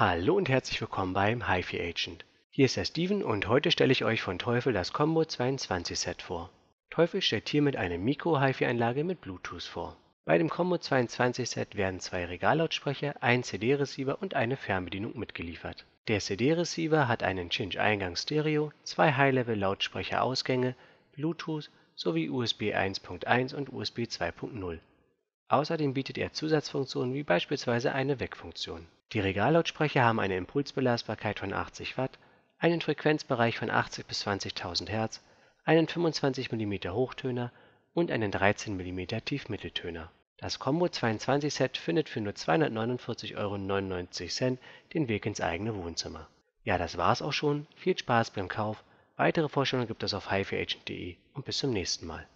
Hallo und herzlich willkommen beim HiFi Agent. Hier ist der Steven und heute stelle ich euch von Teufel das Combo 22 Set vor. Teufel stellt hiermit eine Micro-HiFi-Anlage mit Bluetooth vor. Bei dem Combo 22 Set werden zwei Regallautsprecher, ein CD-Receiver und eine Fernbedienung mitgeliefert. Der CD-Receiver hat einen Cinch-Eingang-Stereo, zwei High-Level-Lautsprecher-Ausgänge, Bluetooth sowie USB 1.1 und USB 2.0. Außerdem bietet er Zusatzfunktionen wie beispielsweise eine Weckfunktion. Die Regallautsprecher haben eine Impulsbelastbarkeit von 80 Watt, einen Frequenzbereich von 80 bis 20.000 Hz, einen 25 mm Hochtöner und einen 13 mm Tiefmitteltöner. Das Combo 22 Set findet für nur 249,99 Euro den Weg ins eigene Wohnzimmer. Ja, das war's auch schon. Viel Spaß beim Kauf. Weitere Vorstellungen gibt es auf hifiagent.de und bis zum nächsten Mal.